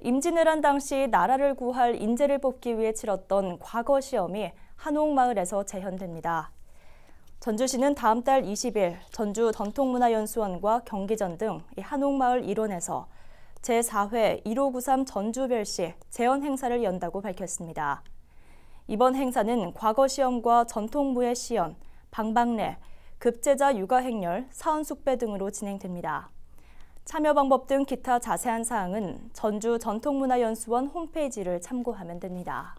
임진왜란 당시 나라를 구할 인재를 뽑기 위해 치렀던 과거 시험이 한옥마을에서 재현됩니다. 전주시는 다음 달 20일 전주 전통문화연수원과 경기전 등 한옥마을 일원에서 제4회 1593 전주별시 재현 행사를 연다고 밝혔습니다. 이번 행사는 과거 시험과 전통무예 시연, 방방례, 급제자 육아 행렬, 사원 숙배 등으로 진행됩니다. 참여 방법 등 기타 자세한 사항은 전주 전통문화연수원 홈페이지를 참고하면 됩니다.